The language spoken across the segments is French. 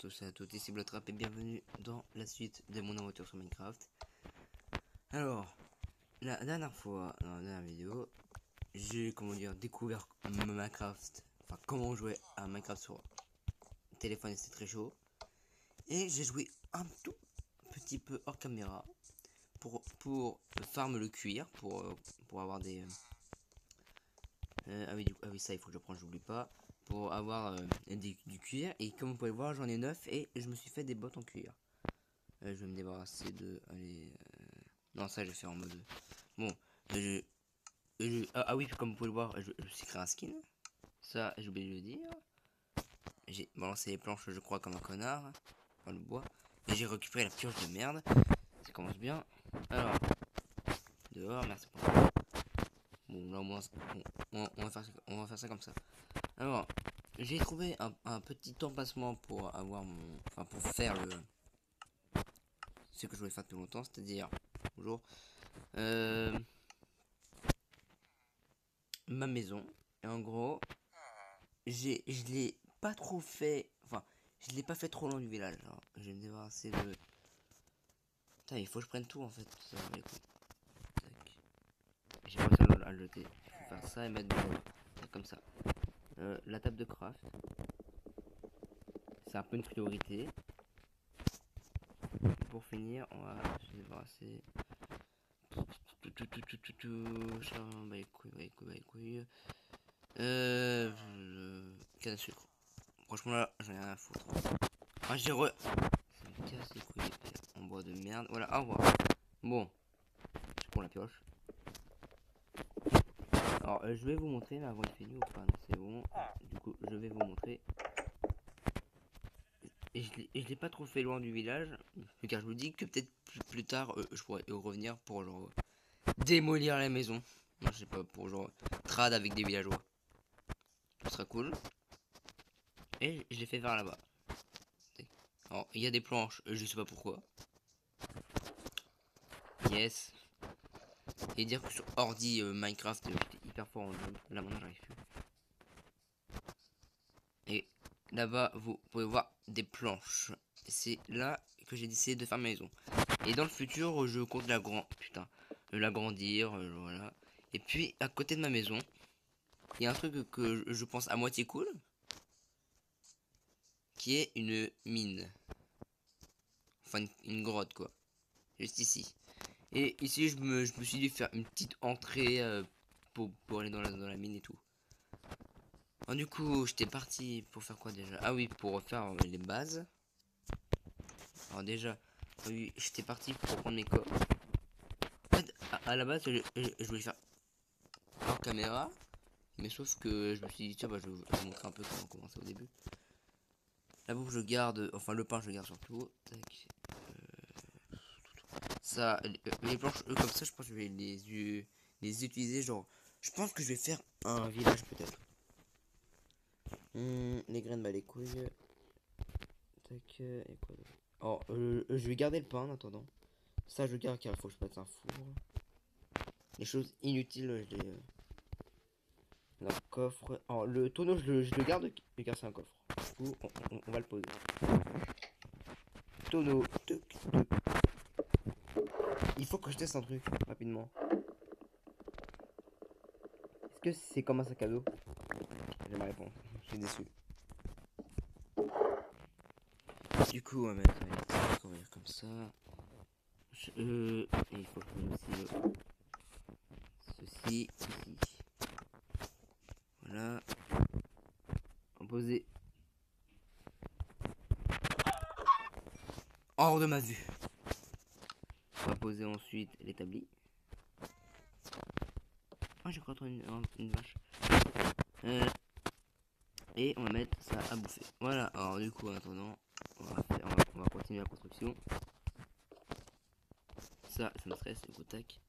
tous et à toutes, ici Blotrap et bienvenue dans la suite de mon aventure sur Minecraft. Alors, la dernière fois, dans la dernière vidéo, j'ai, comment dire, découvert Minecraft, enfin comment jouer à Minecraft sur téléphone et c'était très chaud. Et j'ai joué un tout petit peu hors caméra pour, pour farm le cuir, pour, pour avoir des... Euh, ah, oui, du ah oui, ça il faut que je prenne, j'oublie pas pour avoir euh, du cuir. Et comme vous pouvez voir, j'en ai 9 et je me suis fait des bottes en cuir. Euh, je vais me débarrasser de... Euh, Non, ça, je vais en mode... Bon, je... Ah, ah, oui, comme vous pouvez le voir, je, suis créé un skin. Ça, j'ai oublié de le dire. J'ai balancé les planches, je crois, comme un connard. Dans le bois. Et j'ai récupéré la pioche de merde. Ça commence bien. Alors, dehors, merci pour. Bon, là au moins, on, on, va faire, on va faire ça comme ça. Alors, j'ai trouvé un, petit emplacement pour avoir mon... Enfin, pour faire le... Ce que je voulais faire tout longtemps, c'est-à-dire... Bonjour. Euh, ma maison. Et en gros, j'ai, je l'ai pas trop fait... Enfin, je l'ai pas fait trop loin du village. Alors, je vais me débarrasser de... Putain, il faut que je prenne tout en fait. J'ai pas ça à le jeter. Je vais faire ça et mettre comme ça. Euh, la table de craft. C'est un peu une priorité. pour finir, on va se débarrasser. Bah écoute, bah écoute, bah écoute. Euh. Canne sucre. Franchement là, j'en ai rien à foutre. Ah, j'ai re. Ça me les couilles. En bois de merde. Voilà, au revoir. Bon. Je prends la pioche. Alors, euh, je vais vous montrer, avant il finit ou pas, c'est bon. Du coup, je vais vous montrer. Et je l'ai pas trop fait loin du village, car je vous dis que peut-être plus, tard, euh, je pourrais revenir pour genre démolir la maison. Je sais pas, pour genre trad avec des villageois. Ce sera cool. Et je l'ai fait vers là-bas. Alors, il y a des planches, je sais pas pourquoi. Yes. Et dire que sur ordi euh, Minecraft, hyper fort en jump. Là maintenant j'arrive plus. Et là-bas, vous pouvez voir des planches. C'est là que j'ai décidé de faire ma maison. Et dans le futur, je compte la grand putain, l'agrandir, euh, voilà. Et puis à côté de ma maison, il y a un truc que je pense à moitié cool, qui est une mine. Enfin une grotte quoi. Juste ici. Et ici, je me, suis dit faire une petite entrée euh, pour, pour, aller dans la mine et tout. Du coup, j'étais parti pour faire quoi déjà? Ah oui, pour faire les bases. Alors déjà, oui, j'étais parti pour prendre mes coffres. En fait, à, la base, je, voulais faire en caméra. Mais sauf que je me suis dit, tiens, bah, je vais vous montrer un peu comment commencer au début. La bouffe, je garde, enfin le pain, je garde surtout. Tac ça les planches comme ça je pense que je vais les utiliser genre je pense que je vais faire un village peut-être hmm, les graines bah les couilles. Tac et quoi oh euh, je vais garder le pain en attendant. Ça je garde car il faut que je mette un four. Les choses inutiles je les euh, le coffre. Oh le tonneau je le, je le garde c'est un coffre. Du coup on, on, va le poser. Tonneau il faut que je teste un truc rapidement. Est-ce que c'est comme un sac à dos? J'ai ma réponse. Je suis déçu. Du coup, on va mettre comme ça. Euh, il faut que je mette aussi ceci ici. Voilà. En poser. Hors de ma vue poser ensuite l'établi. Ah, j'ai encore une, une vache. Euh, et on va mettre ça à bouffer. Voilà, alors du coup, en attendant, on va, faire, on va, continuer la construction. Ça, ça me stresse, du coup, tac.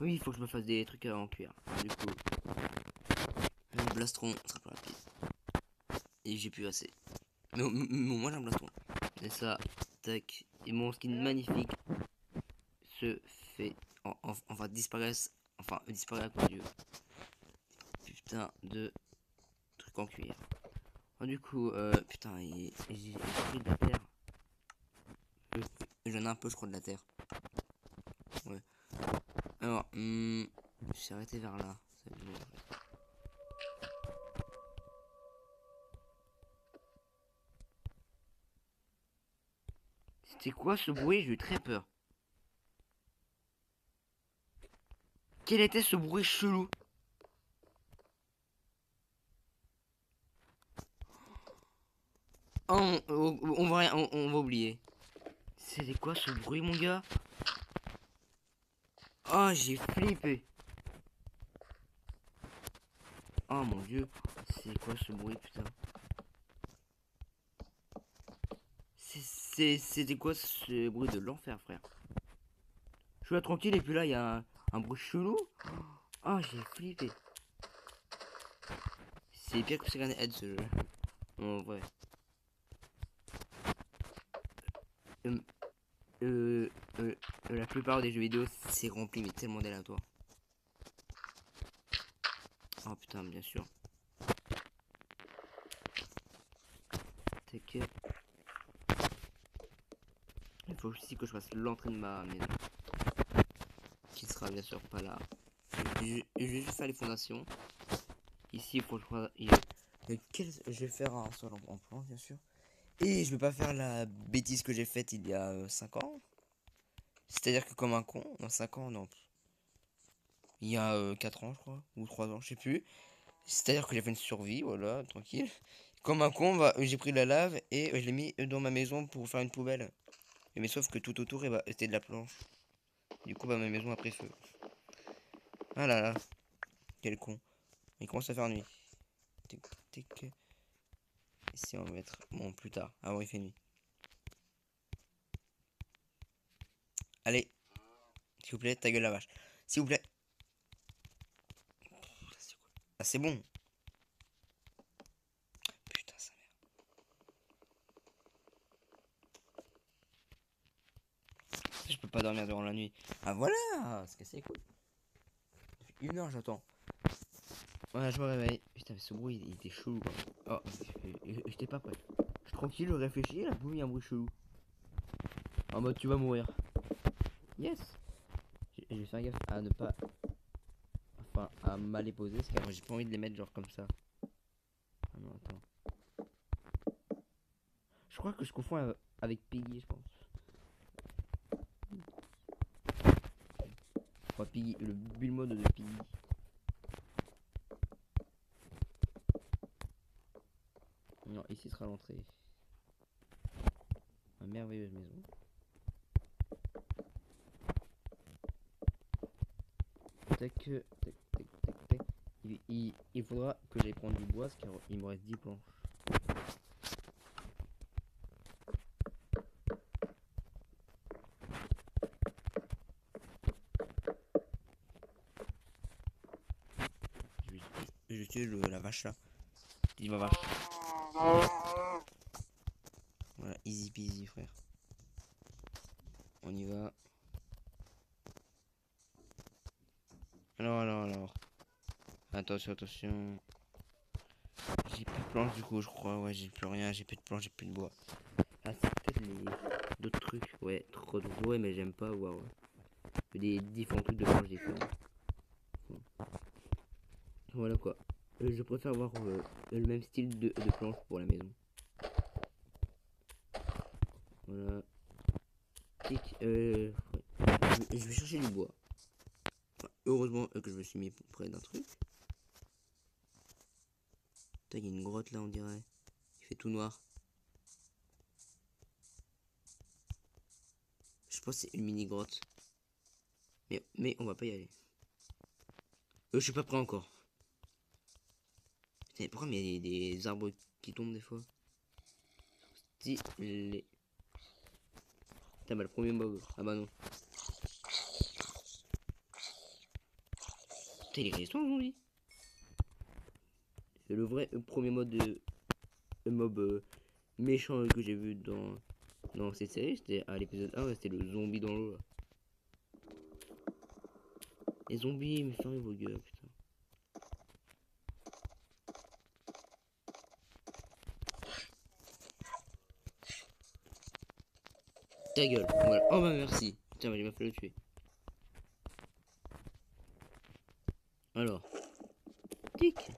Oui, il faut que je me fasse des trucs en cuir. du coup, le blastron sera plus rapide. Et j'ai plus assez. Mais, moi j'ai un blastron. Et ça, tac. Et mon skin magnifique fait. Enfin, disparaissent. Enfin, disparaître, mon dieu. Putain de en cuir. Du coup, euh, putain, j'ai pris de la terre. J'en ai un peu, je crois, de la terre. Ouais. Alors, hum, je suis arrêté vers là. C'était quoi ce bruit? J'ai eu très peur. Quel était ce bruit chelou Oh, on, on- on va, rien- on, on va oublier. C'était quoi ce bruit, mon gars Oh, j'ai flippé. Oh mon dieu, c'est quoi ce bruit, putain? C'était quoi ce bruit de l'enfer, frère? Je suis tranquille et puis là, il y a un, bruit chelou. Oh, j'ai flippé. C'est pire que Second Head, ce jeu. Euh, la plupart des jeux vidéo, c'est rempli, mais tellement d'aléatoires. Oh putain, bien sûr. T'inquiète. Il faut aussi que je fasse l'entrée de ma maison. Qui sera bien sûr pas là. Je, vais juste faire les fondations. Ici, il faut que je Je vais faire un sol en plan, bien sûr. Et je vais pas faire la bêtise que j'ai faite il y a 5 ans. C'est-à-dire que comme un con, dans 5 ans, non. Il y a 4 ans, je crois, ou 3 ans, je sais plus. C'est-à-dire que j'ai fait une survie, voilà, tranquille. Comme un con, bah, j'ai pris de la lave et je l'ai mis dans ma maison pour faire une poubelle. Mais sauf que tout autour, eh bah, c'était de la planche. Du coup, bah, ma maison a pris feu. Ah là là, quel con. Il commence à faire nuit. Tic, tic. Ici, on va mettre. Bon, plus tard, avant il fait nuit. Allez, s'il vous plaît, ta gueule la vache. S'il vous plaît. Ah, c'est bon. Putain, ça merde. Je peux pas dormir durant la nuit. Ah voilà, c'est c'est cool. Une heure j'attends. Voilà, je me réveille. Putain, mais ce bruit, il était chelou. Oh, j'étais pas prêt. Je suis tranquille, je réfléchis, là, boum, il y a un bruit chelou. En mode, tu vas mourir. Yes. Je vais faire gaffe à ne pas. Enfin, à mal les poser, parce que j'ai pas envie de les mettre genre comme ça. Ah non, attends. Je crois que je confonds av- avec Piggy, je pense. Enfin, Piggy, le build mode de Piggy. Non, ici sera l'entrée. Ma merveilleuse maison. Tac, tac, tac, tac, tac. Il, il- il faudra que j'aille prendre du bois, car il me reste 10 planches. Je vais, tuer la vache là. Dis ma vache. Voilà, easy peasy frère. On y va. Alors, alors, alors. Attention, attention. J'ai plus de planches du coup, je crois. Ouais, j'ai plus rien, j'ai plus de planches, j'ai plus de bois. Ah, c'est peut-être les... d'autres trucs. Ouais, trop de ouais, mais j'aime pas voir. ouais. Des différents trucs de planches différents. Voilà quoi. Euh, je préfère avoir euh, le même style de, de planche pour la maison. Voilà. Tic, euh, je vais chercher du bois. Heureusement que je me suis mis près d'un truc. Il y a une grotte là, on dirait. Il fait tout noir. Je pense que c'est une mini grotte. Mais, mais on va pas y aller. Euh, je suis pas prêt encore. Putain, pourquoi il y a des, arbres qui tombent des fois? Stylé. Bah le premier mob. Ah bah non. Putain, il est. C'est le vrai premier mode de mob euh, méchant que j'ai vu dans, dans cette série. C'était à l'épisode 1, c'était le zombie dans l'eau. Les zombies, mais fermez vos gueules, putain. Ta gueule, voilà. Oh bah merci. Putain, mais il m'a fait le tuer. Alors. Tic.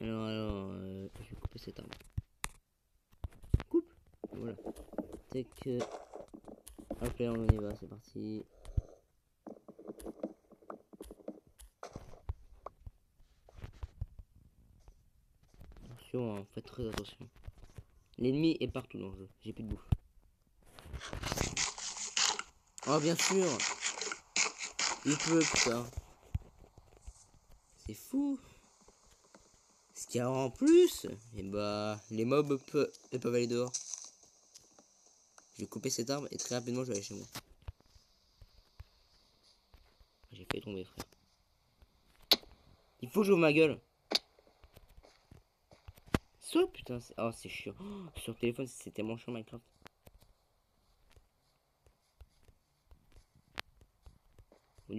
Alors, alors, euh, je vais couper cette arme. Coupe. Voilà. Tac. Euh... Hop là, on y va, c'est parti. Attention, hein, faites très attention. L'ennemi est partout dans le jeu. J'ai plus de bouffe. Oh, bien sûr. Il peut, putain. C'est fou. Ce qu'il y a en plus, et eh bah, les mobs peuvent, peuvent aller dehors. Je vais couper cette arme et très rapidement je vais aller chez moi. J'ai fait tomber, frère. Il faut que j'ouvre ma gueule. Soit putain, oh c'est chiant. Oh, sur téléphone c'est tellement chiant Minecraft.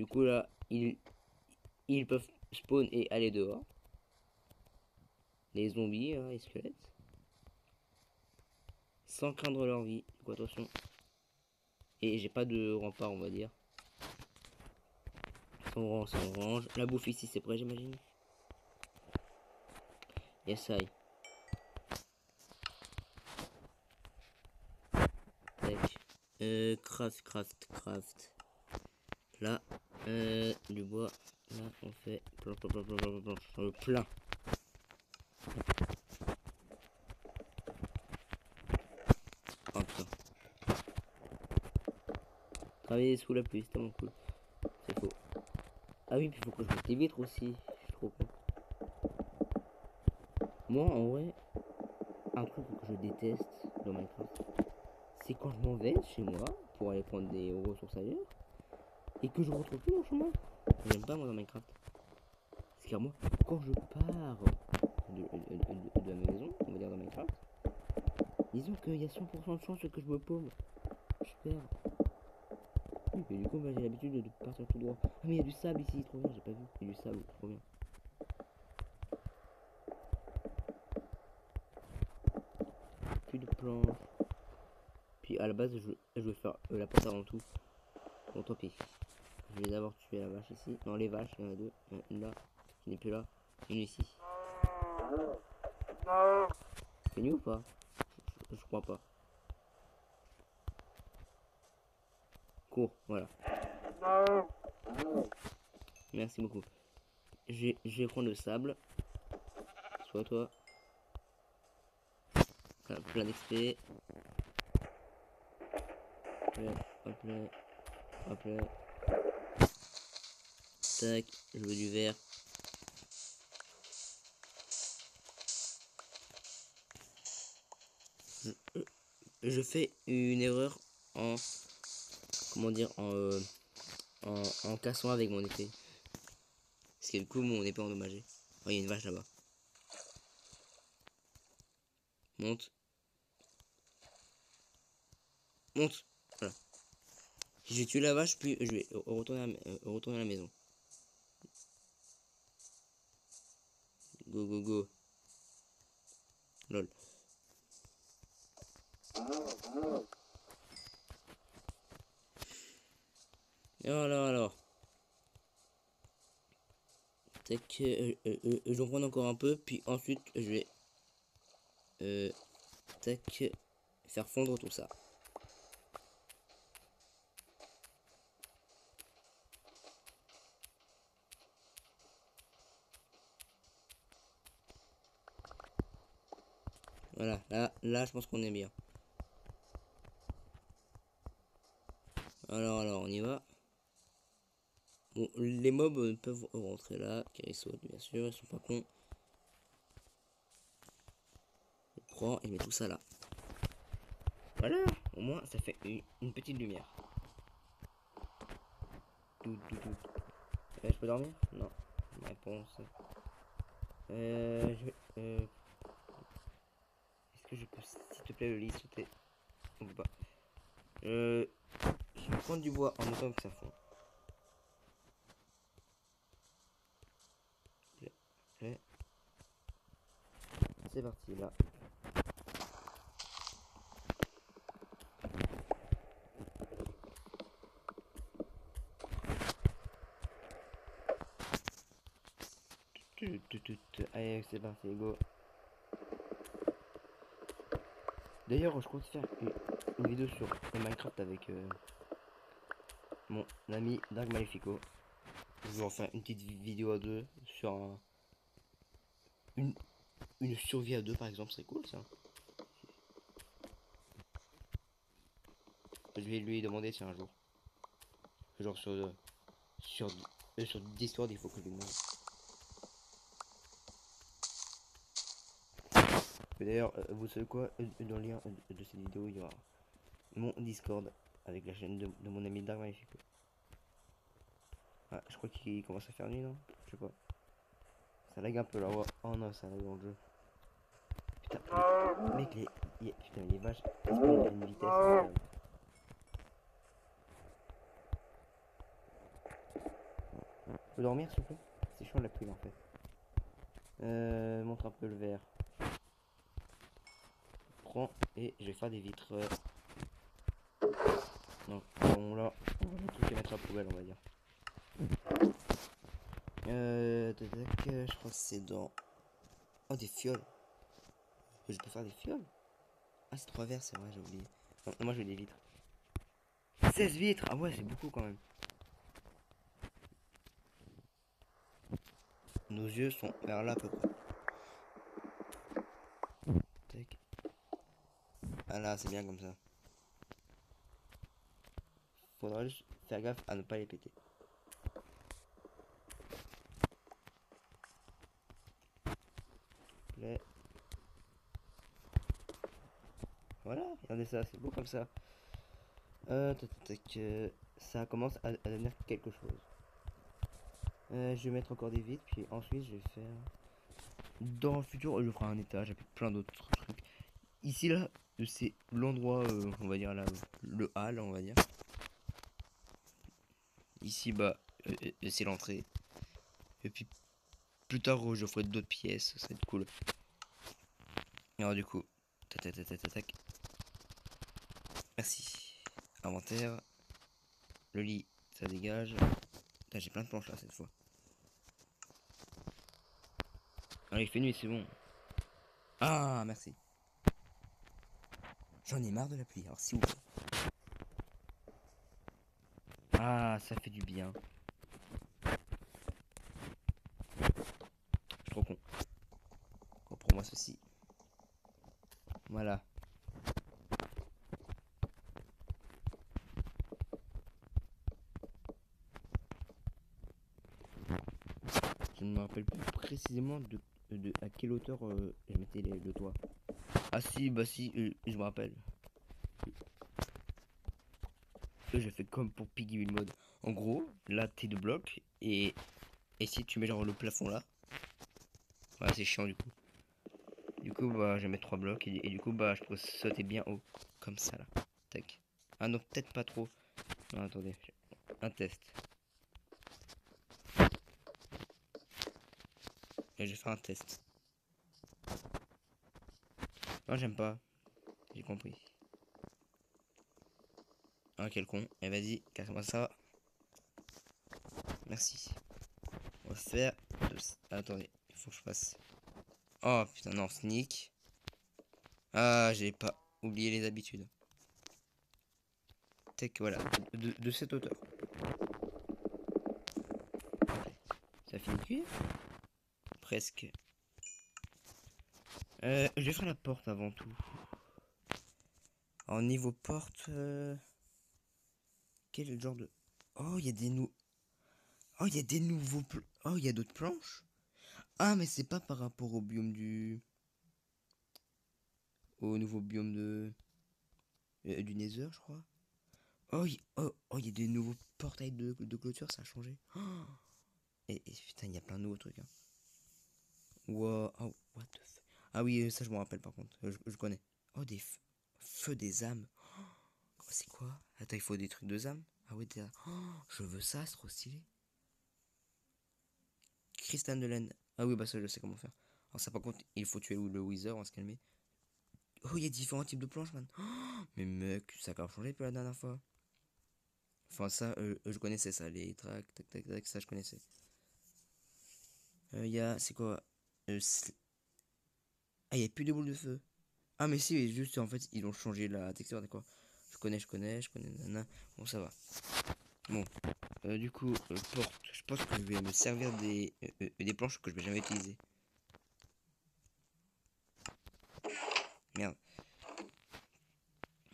Du coup là, ils, ils peuvent spawn et aller dehors. Les zombies, hein, les squelettes. Sans craindre leur vie. quoi attention. Et j'ai pas de rempart on va dire. Ça range, ça range. La bouffe ici c'est prêt j'imagine. Yes I. Euh, craft, craft, craft. Là, euh, du bois. Là, on fait plein, plein, plein, plein, plein, plein, plein. Oh putain. Travailler sous la pluie, c'est tellement cool. C'est faux. Ah oui, puis faut que je mette les vitres aussi. Je suis trop con. Moi, en vrai, un truc que je déteste dans Minecraft, c'est quand je m'en vais chez moi pour aller prendre des ressources ailleurs et que je retrouve plus mon chemin. J'aime pas moi dans Minecraft. C'est car moi, quand je pars de, la maison, on va dire dans Minecraft, disons qu'il y a 100% de chance que je me paume. Je perds. Du coup, j'ai l'habitude de partir tout droit. Ah, mais il y a du sable ici, trop bien, j'ai pas vu. Il y a du sable, trop bien. Plus de planches à la base, je, je vais faire euh, la porte avant tout. Bon, tant pis. Je vais d'abord tuer la vache ici. Non, les vaches, il y en a deux. Une là, qui n'est plus là. Une ici. C'est ou pas? Je, crois pas. Cours, voilà. Merci beaucoup. Je vais prendre le sable. Soit toi. Plein d'XP. Je veux du vert. Je fais une erreur en comment dire en, euh, en, en, cassant avec mon épée. Parce que du coup mon épée endommagée. Oh, il y a une vache là-bas. Monte. Monte. J'ai tué la vache, puis je vais euh, retourner à la maison. Go, go, go. Lol. Alors, alors. Tac, euh, euh, euh, j'en prends encore un peu, puis ensuite je vais euh, tac, faire fondre tout ça. Voilà, là, là je pense qu'on est bien. Alors, alors, on y va. Bon, les mobs peuvent rentrer là, car ils sautent, bien sûr, ils sont pas cons. Je prends et met tout ça là. Voilà, au moins ça fait une, petite lumière. Euh, je peux dormir? Non. Réponse. Euh, je euh, plaît, le lit sauter. On peut pas. Euh, je prends du bois en même que ça fond. C'est parti là. Allez, c'est parti, go. D'ailleurs, je compte faire une, vidéo sur Minecraft avec euh, mon ami Dark Malefico. Je vais en faire une petite vidéo à deux sur un, une, une survie à deux par exemple, c'est cool ça. Je vais lui demander si un jour. Genre sur sur, euh, sur Discord il faut que je lui demande. D'ailleurs, euh, vous savez quoi euh, Dans le lien de cette vidéo, il y aura mon Discord avec la chaîne de, mon ami Dark Magnifico. Ah, je crois qu'il commence à faire nuit, non? Je sais pas. Ça lag un peu là. Oh non, ça lag dans le jeu. Putain, mec, les, putain, les vaches, elles une vitesse. peux dormir s'il vous plaît? C'est chaud la pluie en fait. Euh, montre un peu le verre. Et je vais faire des vitres. Donc bon là, on va tout mettre à la poubelle on va dire. Euh, je crois que c'est dans... Oh des fioles. Je peux faire des fioles? Ah c'est trois verres c'est vrai j'ai oublié. Non, moi je veux des vitres. 16 vitres Ah ouais c'est beaucoup quand même. Nos yeux sont vers là à peu près. Tac. Ah là, c'est bien comme ça. Faudra juste faire gaffe à ne pas les péter. Voilà, regardez ça, c'est beau comme ça. Euh, euh, ça commence à devenir quelque chose. Euh, je vais mettre encore des vitres, puis ensuite je vais faire... Dans le futur, je ferai un étage avec plein d'autres trucs. Ici, là, c'est l'endroit, euh, on va dire, là, le hall, on va dire. Ici, bah, euh, c'est l'entrée. Et puis, plus tard, je ferai d'autres pièces, ça va être cool. Alors, du coup, tac, tac, tac, tac, Merci. Inventaire. Le lit, ça dégage. J'ai plein de planches là cette fois. Allez, il fait nuit, c'est bon. Ah, merci. J'en ai marre de la pluie, alors si vous Ah, ça fait du bien. Je suis trop con. pour moi ceci. Voilà. Je ne me rappelle plus précisément de à quelle hauteur euh, je mettais le toit. Ah si, bah si, euh, je me rappelle. J'ai fait comme pour Piggy mode. En gros, là t'es de blocs et, et si tu mets genre le plafond là, voilà c'est chiant du coup. Du coup bah je mettre trois blocs et, du coup bah je peux sauter bien haut comme ça là. Tac. Ah non peut-être pas trop. Non attendez, un test. je vais faire un test. Non, j'aime pas. J'ai compris. Ah, quel con. Et eh, vas-y, casse-moi ça. Merci. On va faire... attendez, il faut que je fasse... Oh, putain, non, sneak. Ah, j'ai pas oublié les habitudes. Tech, voilà, de, cette hauteur. Ça finit de cuire presque. Euh, je vais faire la porte avant tout. En niveau porte... Euh, quel genre de... Oh, il y a des nou... Oh, il y a des nouveaux... Oh, il y a d'autres planches Ah, mais c'est pas par rapport au biome du... Au nouveau biome de... Euh, du Nether, je crois. Oh, il oh, oh, y a des nouveaux portails de, de clôture, ça a changé. Oh et, putain, il y a plein de nouveaux trucs. Hein. Wow. Oh, what the Ah oui, ça je me rappelle par contre. Je, connais. Oh, des feux des âmes. Oh, c'est quoi? Attends, il faut des trucs de âmes? Ah ouais, oh, je veux ça, c'est trop stylé. Christian de laine. Ah oui, bah ça je sais comment faire. Alors ça par contre, il faut tuer le wither, on se calmer. Oh, il y a différents types de planches, man. Oh, mais mec, ça a changé depuis la dernière fois. Enfin, ça, euh, je connaissais ça, les tracks, tac, tac, tac, ça je connaissais. Il y a, c'est quoi? Ah, il n'y a plus de boules de feu. Ah, mais si, juste en fait, ils ont changé la texture, d'accord. Je connais, je connais, je connais, nana. Bon, ça va. Bon, du coup, porte. Je pense que je vais me servir des, des planches que je vais jamais utiliser. Merde.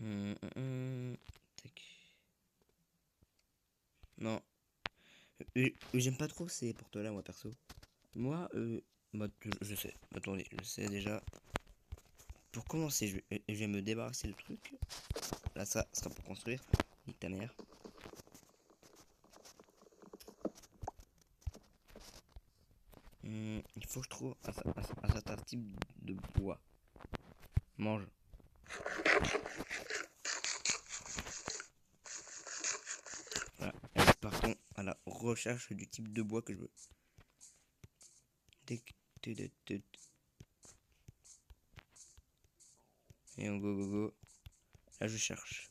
Hum, hum, hum. Non. J'aime pas trop ces portes-là, moi, perso. Moi, euh, bah, je sais. Attendez, je sais déjà. Pour commencer, je, je vais me débarrasser le truc. Là, ça sera pour construire. Nique ta mère. il faut que je trouve un certain type de bois. Mange. Voilà. partons à la recherche du type de bois que je veux. Et on go go go. Là je cherche.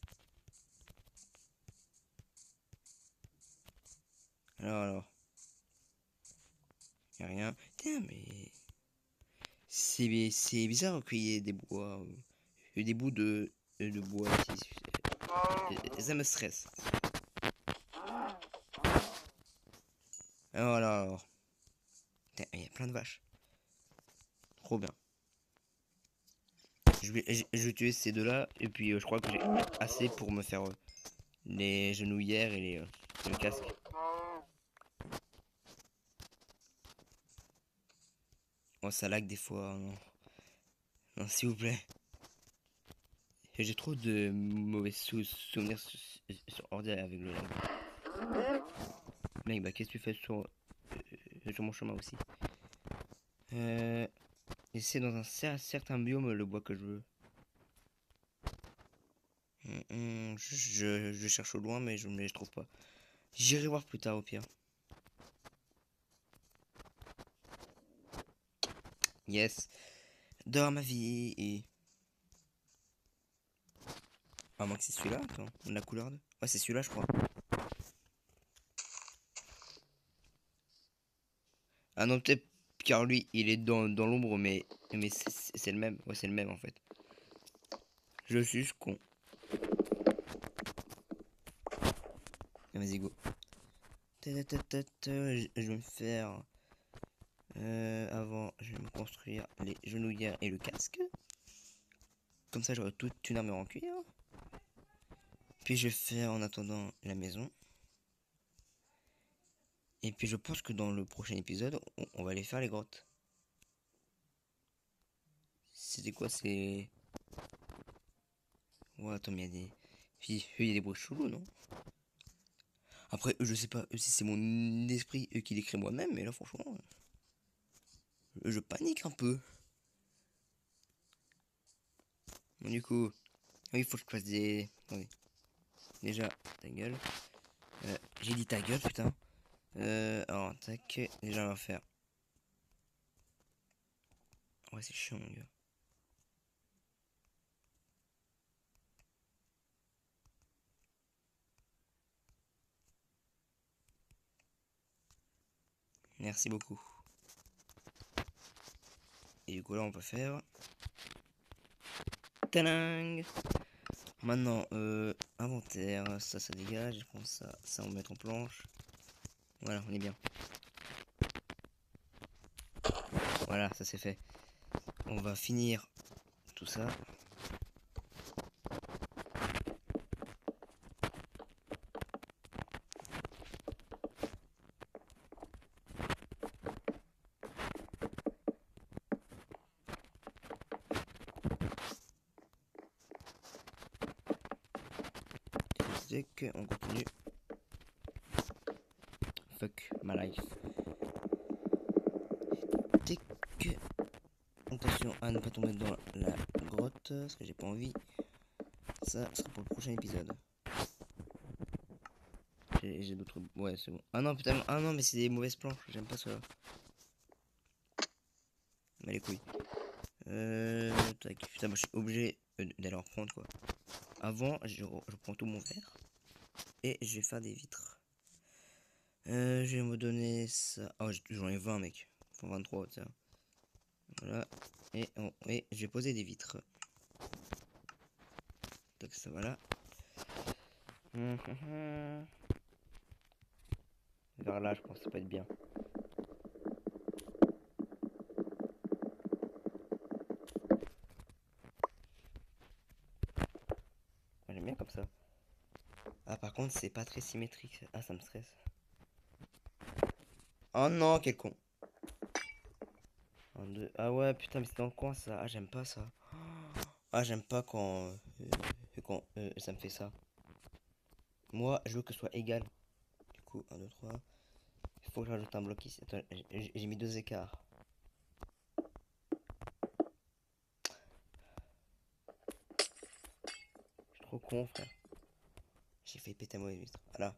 Alors alors. Y'a rien. Tiens mais c'est bizarre qu'il y ait des bois, euh, des bouts de, de bois ici. Ça me stresse. Voilà. Alors. Il y a plein de vaches. Trop bien. Je vais, je, vais tuer ces deux-là. Et puis, euh, je crois que j'ai assez pour me faire euh, les genouillères et les, le casque. Oh, ça lag des fois. Non, non s'il vous plaît. J'ai trop de mauvais souvenirs sur, ordi avec le. Mec, bah qu'est-ce que tu fais sur, euh, sur mon chemin aussi? Euh, Et c'est dans un certain biome le bois que je veux. Hum, hum, je, cherche au loin, mais je ne trouve pas. J'irai voir plus tard au pire. Yes. Dans ma vie. Et... Ah, moi que c'est celui-là. La couleur de. Ouais, c'est celui-là, je crois. Ah non, peut-être car lui, il est dans, l'ombre, mais, c'est le même. Ouais, c'est le même en fait. Je suis con. Vas-y, go. Je vais me faire euh, avant, je vais me construire les genouillères et le casque. Comme ça, j'aurai toute une armure en cuir. Puis je vais faire en attendant la maison. Et puis je pense que dans le prochain épisode, on, va aller faire les grottes. C'était quoi C'est... Ouais, attends, il y a des... il y a des bruits chelous, non? Après, je sais pas si c'est mon esprit qui l'écrit moi-même, mais là, franchement je panique un peu. Bon, du coup, il faut que je fasse des. Attendez. Déjà, ta gueule. Euh, j'ai dit ta gueule, putain. Euh, alors, tac. Déjà, on va faire. Ouais, c'est chiant, mon gars. Merci beaucoup. Et du coup là on peut faire... Talang Maintenant, euh, inventaire, ça, ça dégage, je prends ça, ça on mettre en planche. Voilà, on est bien. Voilà, ça c'est fait. On va finir tout ça. on continue. Fuck my life. que Attention à ne pas tomber dans la grotte, parce que j'ai pas envie. Ça sera pour le prochain épisode. J'ai d'autres... Ouais, c'est bon. Ah non, putain, ah non, mais c'est des mauvaises planches, j'aime pas ça. Mais les couilles. Euh... Putain, moi je suis obligé d'aller en reprendre, quoi. Avant, je, je prends tout mon verre. Et je vais faire des vitres. Euh, je vais me donner ça. Oh, j'en ai 20, mec. Enfin 23, tiens. Voilà. Et, oh, et j'ai posé des vitres. Donc ça voilà. Vers là, je pense que ça peut être bien. J'aime bien comme ça. Ah, par contre, c'est pas très symétrique. Ah, ça me stresse. Oh non, quel con. Ah ouais, putain, mais c'est dans le coin ça. Ah, j'aime pas ça. Ah, j'aime pas quand, euh, quand euh, ça me fait ça. Moi, je veux que ce soit égal. Du coup, 1, 2, 3. Il faut que je rajoute un bloc ici. J'ai mis deux écarts. Je suis trop con, frère. J'ai fait péter ma vitre. Voilà.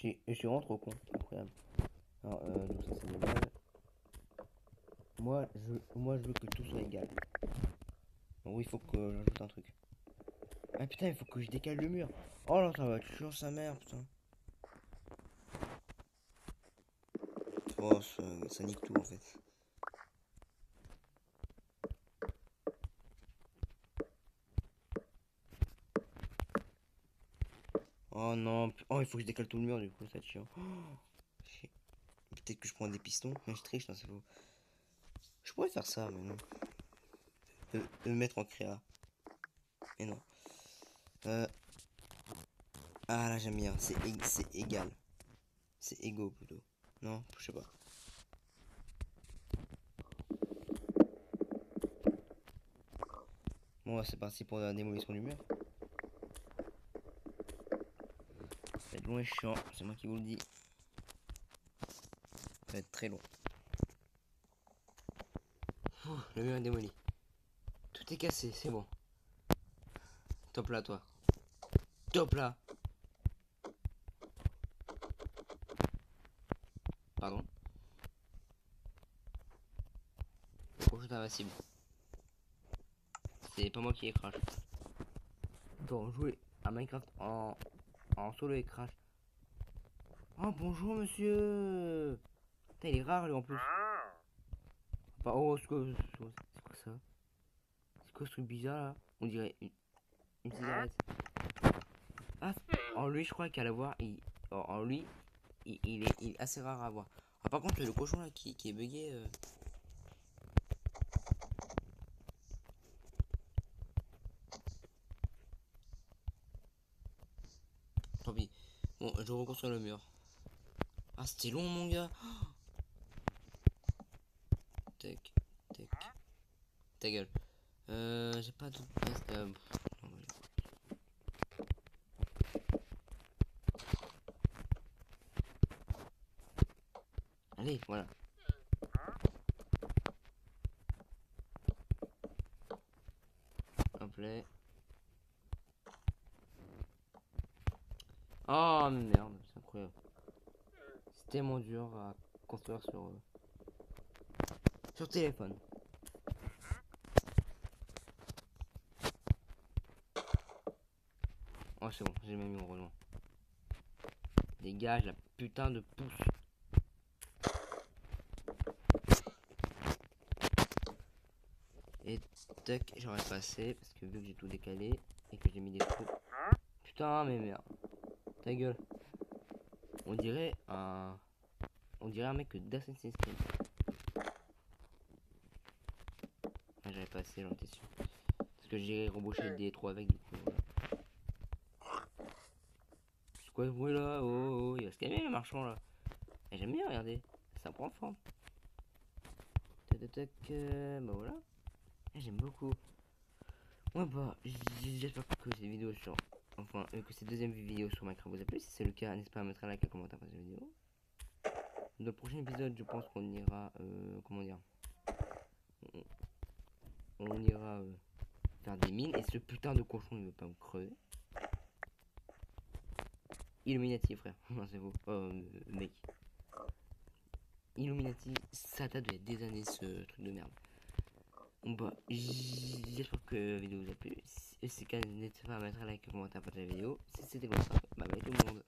Je trop con. Incroyable. Alors, euh, donc ça c'est. Moi je, moi, je veux que tout soit égal. Donc, oui, il faut que j'ajoute un truc. Ah putain, il faut que je décale le mur. Oh là, ça va toujours sa mère, putain. Oh, ça, ça nique tout en fait. Oh non, oh il faut que je décale tout le mur du coup, ça chiant. Peut-être que je prends des pistons, mais je triche, c'est faux. Je pourrais faire ça, mais non. De, me mettre en créa. Et non. Euh... Ah là j'aime bien, c'est égal. C'est égaux plutôt. Non, je sais pas. Bon, c'est parti pour la démolition du mur. C'est long et chiant, c'est moi qui vous le dis. Ça va être très long. le mur est démoli. Tout est cassé, c'est bon. Top là, toi. Top là. Pardon. Projet invincible. C'est pas moi qui ai crash. Pour jouer à Minecraft en en solo et crash. Oh bonjour monsieur il est rare lui en plus. Enfin, oh c'est quoi, ça? C'est quoi ce truc bizarre là? On dirait une, cigarette. Ah en lui je crois qu'à l'avoir il. En lui il, est, assez rare à voir. Ah, par contre le cochon là qui, qui est bugué. Euh... Bon, je reconstruis le mur. Ah, c'était long, mon gars. Tac, tac. Ta gueule. Euh, j'ai pas de. Euh... Allez, voilà. Hop là. Oh merde, c'est incroyable. C'est tellement dur à construire sur euh, sur téléphone. Oh c'est bon, j'ai même mis mon roulement. Dégage la putain de pouce. Et tac, j'aurais passé parce que vu que j'ai tout décalé et que j'ai mis des trous. Putain mais merde gueule. On dirait un... On dirait un mec d'Assassin's Creed. Ah, J'avais pas assez, j'en étais sûr. Parce que j'ai rembauché des trous avec, du coup. C'est quoi ce bruit là? Oh, oh, oh, il va se calmer le marchand là. J'aime bien, regardez. Ça prend forme. Tac, tac, euh, bah voilà. J'aime beaucoup. Ouais, bah, j'espère que cette vidéo sur enfin euh, que cette deuxième vidéo sur Minecraft vous a plu. Si c'est le cas, n'hésitez pas à mettre un like et un commentaire pour cette vidéo. Dans le prochain épisode, je pense qu'on ira, euh, comment dire, on, ira euh, faire des mines. Et ce putain de cochon, il veut pas me crever. Illuminati, frère. non, c'est vous. Oh, mec. Illuminati, ça date de des années ce truc de merde. Bon bah, j'espère que la vidéo vous a plu. Si c'est le cas, n'hésitez pas à mettre un like, un commentaire, partager la vidéo. Si c'était comme ça, bah bye tout le monde.